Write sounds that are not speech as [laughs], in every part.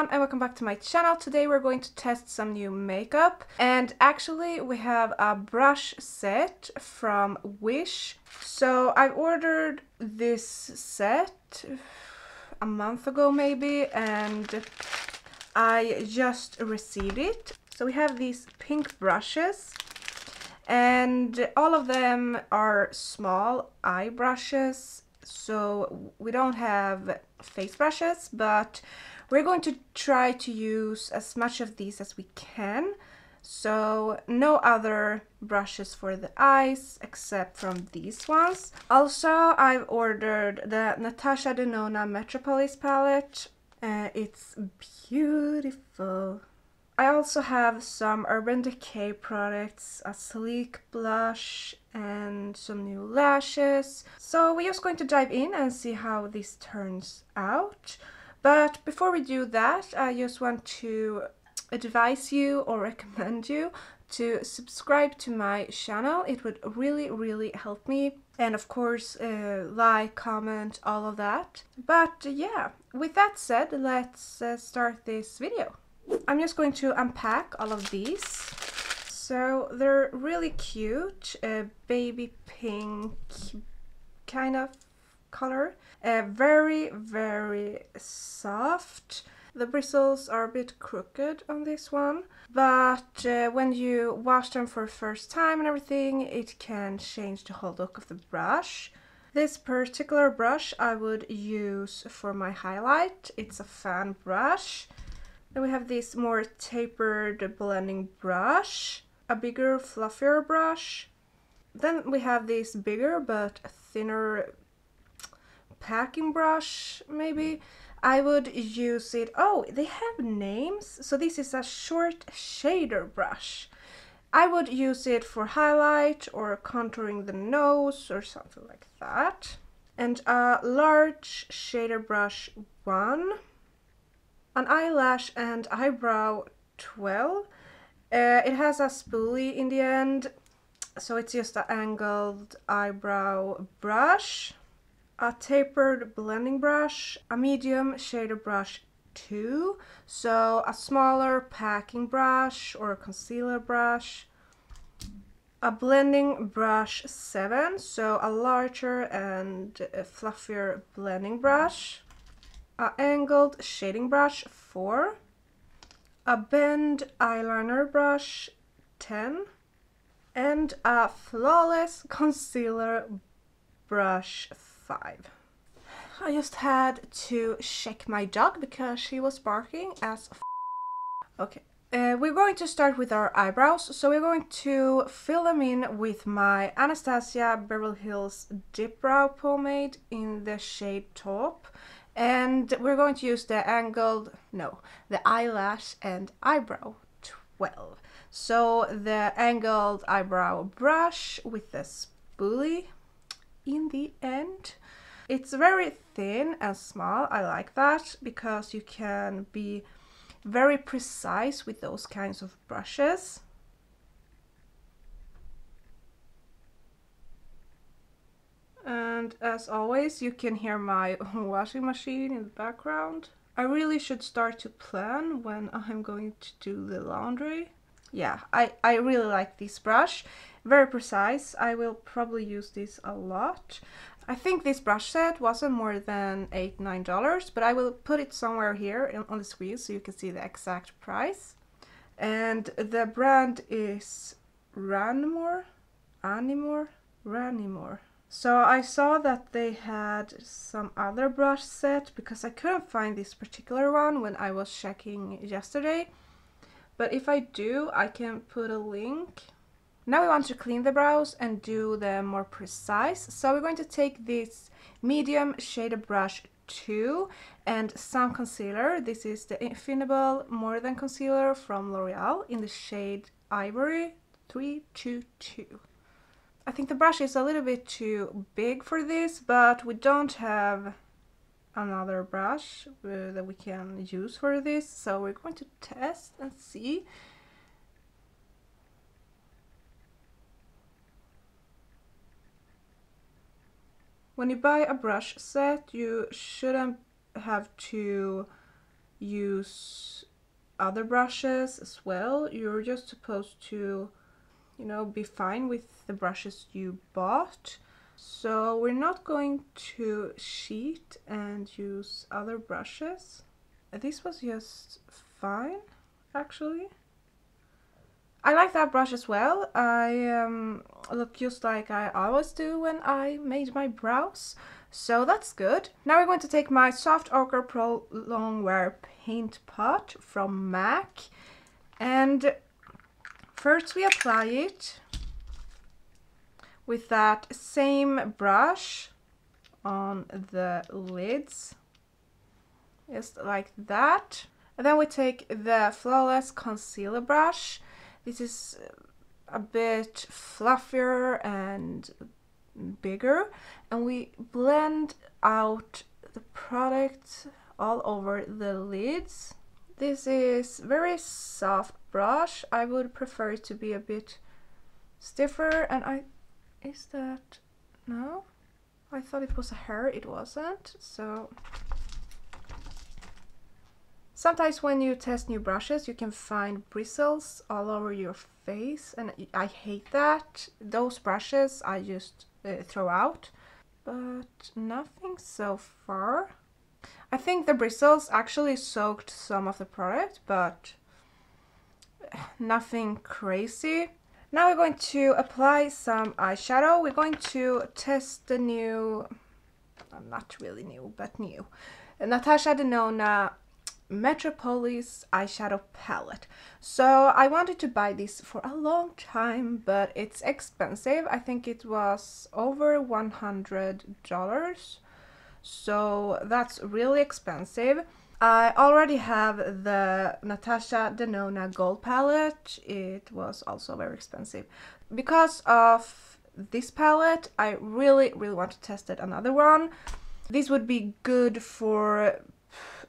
everyone and welcome back to my channel. Today we're going to test some new makeup and actually we have a brush set from Wish. So I ordered this set a month ago maybe and I just received it. So we have these pink brushes and all of them are small eye brushes so we don't have face brushes but we're going to try to use as much of these as we can. So no other brushes for the eyes except from these ones. Also, I've ordered the Natasha Denona Metropolis palette. Uh, it's beautiful. I also have some Urban Decay products, a sleek blush and some new lashes. So we're just going to dive in and see how this turns out. But before we do that, I just want to advise you or [laughs] recommend you to subscribe to my channel. It would really, really help me. And of course, uh, like, comment, all of that. But uh, yeah, with that said, let's uh, start this video. I'm just going to unpack all of these. So they're really cute, uh, baby pink kind of color. Uh, very, very soft. The bristles are a bit crooked on this one, but uh, when you wash them for the first time and everything, it can change the whole look of the brush. This particular brush I would use for my highlight. It's a fan brush. Then we have this more tapered blending brush, a bigger, fluffier brush. Then we have this bigger but thinner packing brush, maybe. I would use it, oh, they have names. So this is a short shader brush. I would use it for highlight or contouring the nose or something like that. And a large shader brush one. An eyelash and eyebrow 12. Uh, it has a spoolie in the end, so it's just an angled eyebrow brush a tapered blending brush, a medium shader brush 2, so a smaller packing brush or a concealer brush, a blending brush 7, so a larger and a fluffier blending brush, an angled shading brush 4, a bend eyeliner brush 10, and a flawless concealer brush five. I just had to check my dog because she was barking as Okay. Uh, we're going to start with our eyebrows, so we're going to fill them in with my Anastasia Beverly Hills Dip Brow Pomade in the shade Taupe. And we're going to use the angled, no, the eyelash and eyebrow 12. So the angled eyebrow brush with the spoolie in the end. It's very thin and small. I like that because you can be very precise with those kinds of brushes. And as always, you can hear my [laughs] washing machine in the background. I really should start to plan when I'm going to do the laundry. Yeah, I, I really like this brush. Very precise. I will probably use this a lot. I think this brush set wasn't more than eight nine dollars but I will put it somewhere here on the screen so you can see the exact price and the brand is Ranmore, Animor Ranimore so I saw that they had some other brush set because I couldn't find this particular one when I was checking yesterday but if I do I can put a link now we want to clean the brows and do them more precise. So we're going to take this medium shader brush 2 and some concealer. This is the Infaillible More Than Concealer from L'Oreal in the shade Ivory 322. I think the brush is a little bit too big for this, but we don't have another brush uh, that we can use for this, so we're going to test and see When you buy a brush set, you shouldn't have to use other brushes as well. You're just supposed to, you know, be fine with the brushes you bought. So we're not going to cheat and use other brushes. This was just fine, actually. I like that brush as well. I um, look just like I always do when I made my brows. So that's good. Now we're going to take my Soft Ochre Pro Longwear Paint Pot from MAC. And first we apply it with that same brush on the lids. Just like that. And then we take the Flawless Concealer Brush this is a bit fluffier and bigger and we blend out the product all over the lids. This is very soft brush. I would prefer it to be a bit stiffer and I is that no I thought it was a hair it wasn't so Sometimes when you test new brushes, you can find bristles all over your face, and I hate that. Those brushes I just uh, throw out, but nothing so far. I think the bristles actually soaked some of the product, but nothing crazy. Now we're going to apply some eyeshadow. We're going to test the new, not really new, but new, Natasha Denona Metropolis eyeshadow palette. So I wanted to buy this for a long time, but it's expensive. I think it was over $100. So that's really expensive. I already have the Natasha Denona Gold palette. It was also very expensive. Because of this palette, I really, really want to test it another one. This would be good for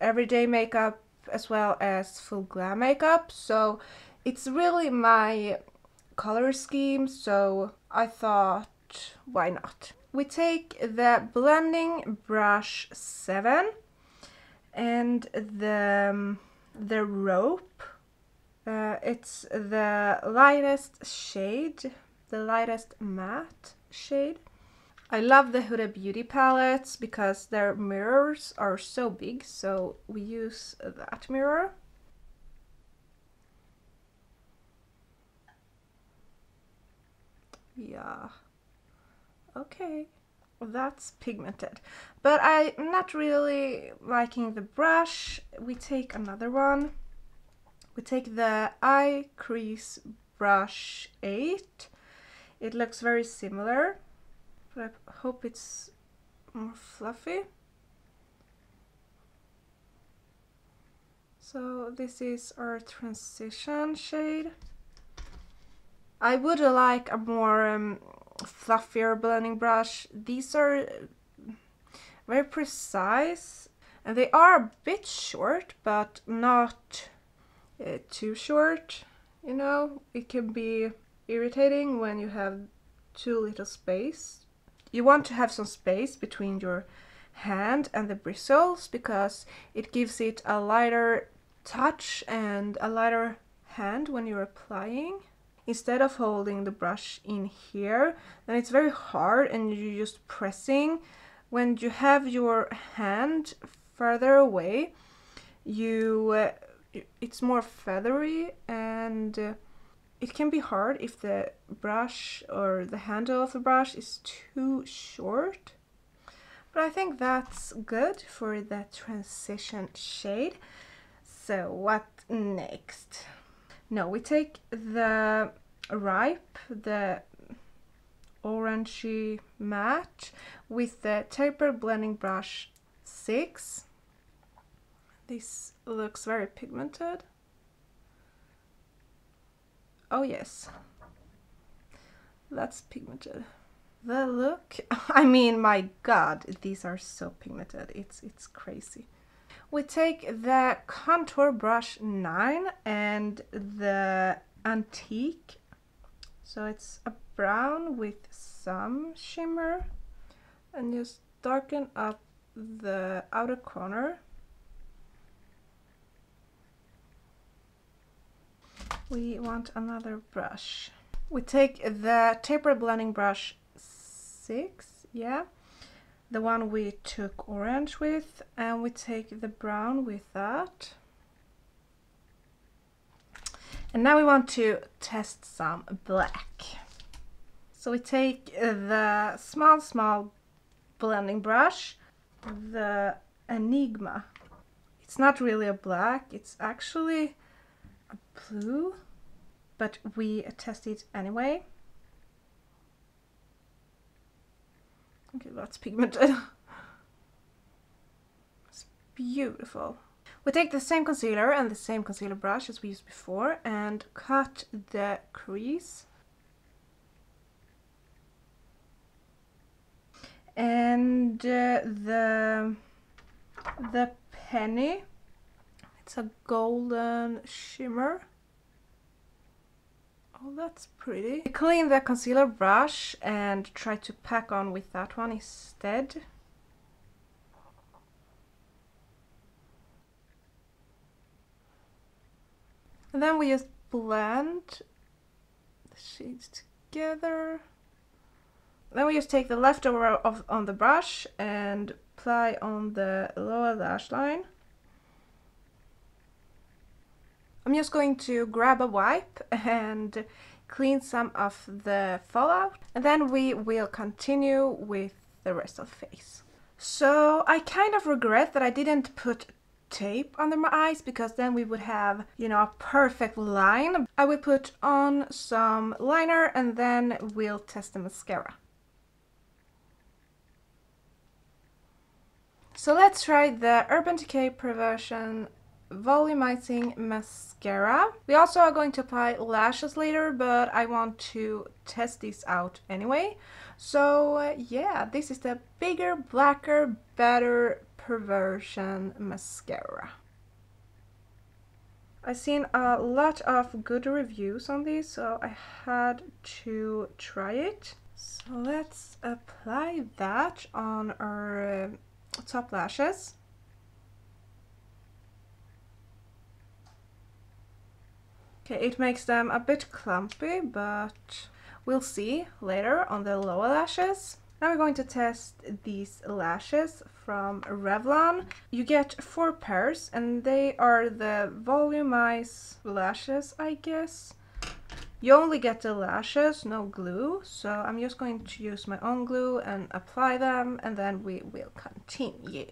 everyday makeup as well as full glam makeup. So it's really my color scheme, so I thought, why not? We take the blending brush 7 and the, um, the rope. Uh, it's the lightest shade, the lightest matte shade. I love the Huda Beauty palettes because their mirrors are so big, so we use that mirror. Yeah. Okay. That's pigmented. But I'm not really liking the brush. We take another one. We take the Eye Crease Brush 8. It looks very similar but I hope it's more fluffy. So this is our transition shade. I would like a more um, fluffier blending brush. These are very precise and they are a bit short but not uh, too short. You know, it can be irritating when you have too little space you want to have some space between your hand and the bristles because it gives it a lighter touch and a lighter hand when you're applying instead of holding the brush in here then it's very hard and you're just pressing when you have your hand further away you uh, it's more feathery and uh, it can be hard if the brush or the handle of the brush is too short. But I think that's good for the transition shade. So what next? No, we take the ripe, the orangey matte with the taper blending brush 6. This looks very pigmented. Oh yes. That's pigmented. The look, [laughs] I mean, my god, these are so pigmented. It's, it's crazy we take the contour brush 9 and the antique. So it's a brown with some shimmer and just darken up the outer corner. We want another brush. We take the taper blending brush 6 yeah the one we took orange with, and we take the brown with that. And now we want to test some black. So we take uh, the small, small blending brush, the Enigma. It's not really a black, it's actually a blue, but we test it anyway. Okay, that's pigmented. [laughs] it's beautiful. We take the same concealer and the same concealer brush as we used before and cut the crease. And uh, the the penny, it's a golden shimmer. Oh, that's pretty. Clean the concealer brush and try to pack on with that one instead. And then we just blend the shades together. Then we just take the leftover of on the brush and apply on the lower lash line. I'm just going to grab a wipe and clean some of the fallout and then we will continue with the rest of the face. So I kind of regret that I didn't put tape under my eyes because then we would have, you know, a perfect line. I will put on some liner and then we'll test the mascara. So let's try the Urban Decay Perversion Volumizing Mascara. We also are going to apply lashes later, but I want to test this out anyway. So uh, yeah, this is the bigger, blacker, better Perversion Mascara. I've seen a lot of good reviews on this, so I had to try it. So let's apply that on our uh, top lashes. Okay, it makes them a bit clumpy, but we'll see later on the lower lashes. Now we're going to test these lashes from Revlon. You get four pairs and they are the Volumize lashes, I guess. You only get the lashes, no glue, so I'm just going to use my own glue and apply them and then we will continue.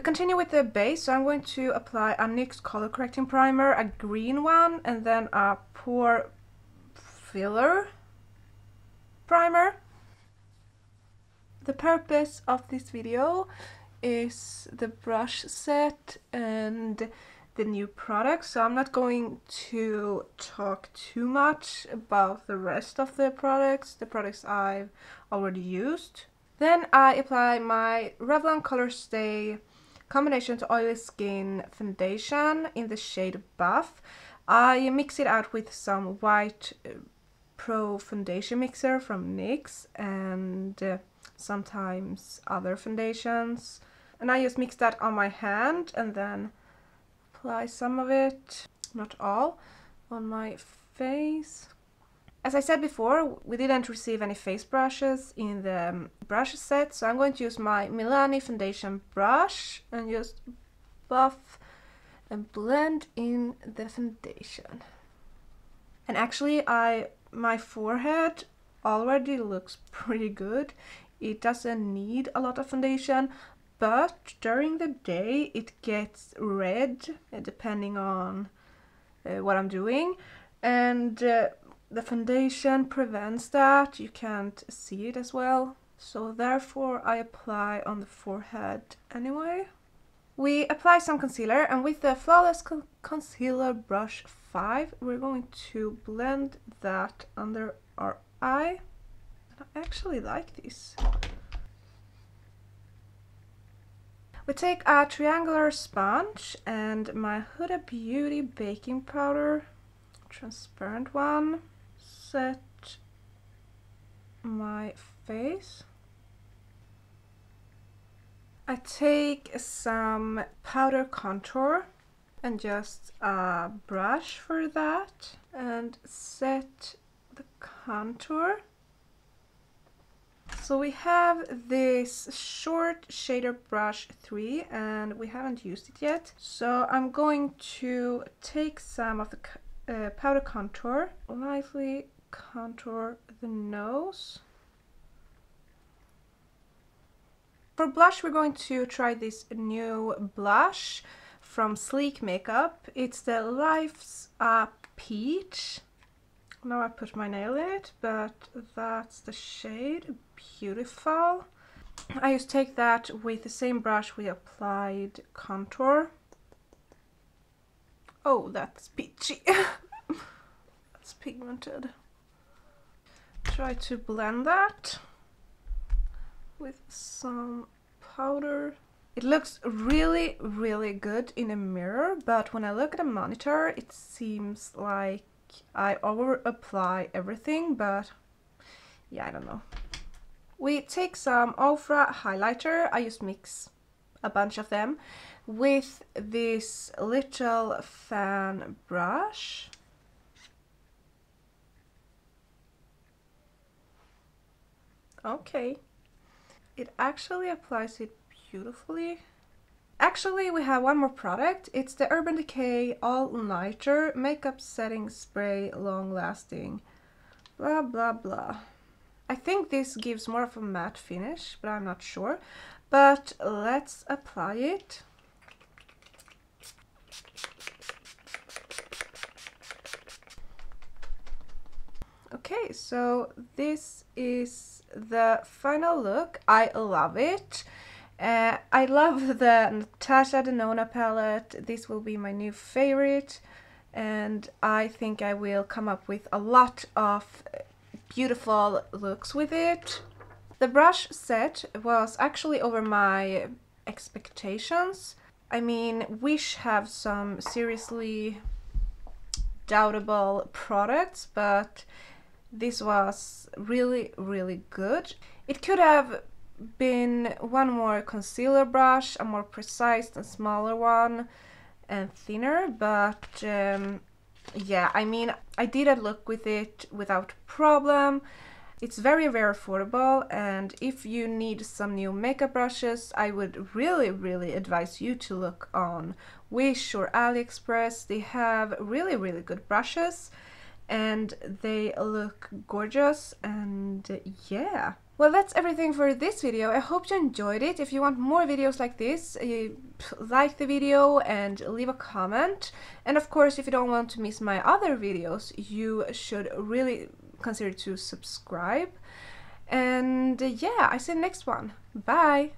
We continue with the base, so I'm going to apply a NYX color correcting primer, a green one, and then a pore filler primer. The purpose of this video is the brush set and the new products, so I'm not going to talk too much about the rest of the products, the products I've already used. Then I apply my Revlon Colorstay combination to oily skin foundation in the shade buff. I mix it out with some white uh, pro foundation mixer from NYX and uh, sometimes other foundations. And I just mix that on my hand and then apply some of it not all on my face as I said before, we didn't receive any face brushes in the um, brush set, so I'm going to use my Milani foundation brush and just buff and blend in the foundation. And actually, I my forehead already looks [laughs] pretty good. It doesn't need a lot of foundation, but during the day it gets red depending on uh, what I'm doing. And uh, the foundation prevents that, you can't see it as well. So therefore I apply on the forehead anyway. We apply some concealer and with the Flawless Con Concealer Brush 5 we're going to blend that under our eye. I actually like this. We take a triangular sponge and my Huda Beauty baking powder, transparent one set my face. I take some powder contour and just a brush for that and set the contour. So we have this short shader brush 3 and we haven't used it yet. So I'm going to take some of the uh, powder contour, lightly contour the nose. For blush, we're going to try this new blush from Sleek Makeup. It's the Life's a Peach. Now I put my nail in it, but that's the shade. Beautiful. I just take that with the same brush we applied contour. Oh, that's peachy. [laughs] that's pigmented. Try to blend that with some powder. It looks really, really good in a mirror, but when I look at a monitor, it seems like I over apply everything, but yeah, I don't know. We take some Ofra highlighter, I just mix a bunch of them, with this little fan brush. Okay. It actually applies it beautifully. Actually, we have one more product. It's the Urban Decay All Nighter Makeup Setting Spray Long Lasting. Blah, blah, blah. I think this gives more of a matte finish, but I'm not sure. But let's apply it. Okay, so this is the final look. I love it. Uh, I love [laughs] the Natasha Denona palette. This will be my new favorite. And I think I will come up with a lot of beautiful looks with it. The brush set was actually over my expectations. I mean, Wish have some seriously doubtable products, but this was really, really good. It could have been one more concealer brush, a more precise and smaller one and thinner, but um, yeah, I mean, I did a look with it without problem. It's very, very affordable and if you need some new makeup brushes, I would really, really advise you to look on Wish or AliExpress. They have really, really good brushes and they look gorgeous and yeah. Well, that's everything for this video. I hope you enjoyed it. If you want more videos like this, uh, like the video and leave a comment. And of course, if you don't want to miss my other videos, you should really consider to subscribe. And yeah, I see you next one. Bye.